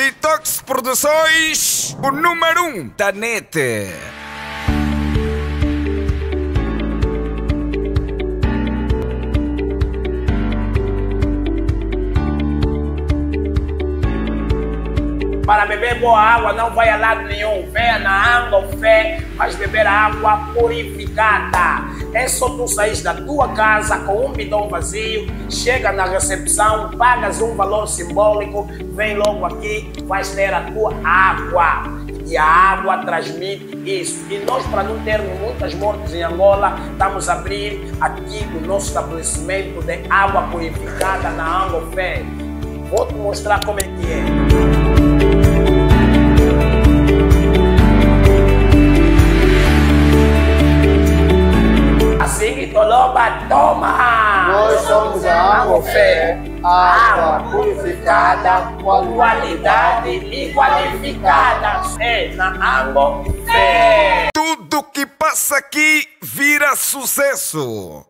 Detox Produções, o número 1 um da net. Para beber boa água não vai a lado nenhum. Venha na Ango Fé, mas beber água purificada. É só tu sair da tua casa com um bidão vazio, chega na recepção, pagas um valor simbólico, vem logo aqui, vais ter a tua água. E a água transmite isso. E nós, para não termos muitas mortes em Angola, estamos a abrir aqui o nosso estabelecimento de água purificada na Ango Fé. Vou te mostrar como é que é. Toloba toma! Nós somos a Água Fé, água purificada, com qualidade e qualificada. É na Água Fé! Tudo que passa aqui vira sucesso.